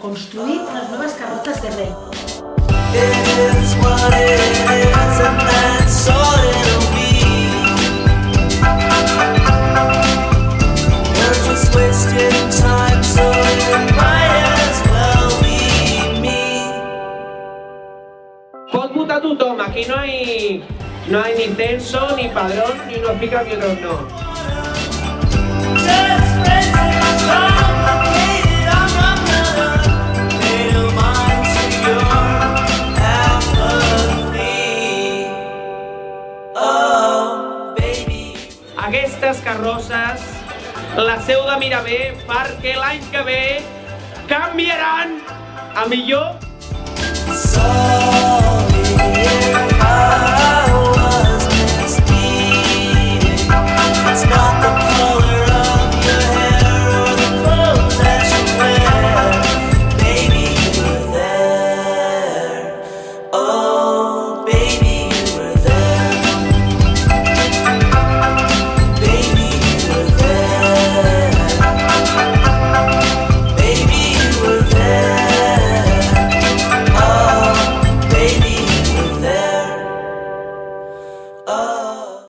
construir unas nuevas carrozas de rey. Time, so it might as well be me. Pot votar tothom, aquí no hay, no hay ni censo, ni padrón, ni unos pican ni otros no. Aquestes carrosses, la seu de Miraver, perquè l'any que ve canviaran a millor. So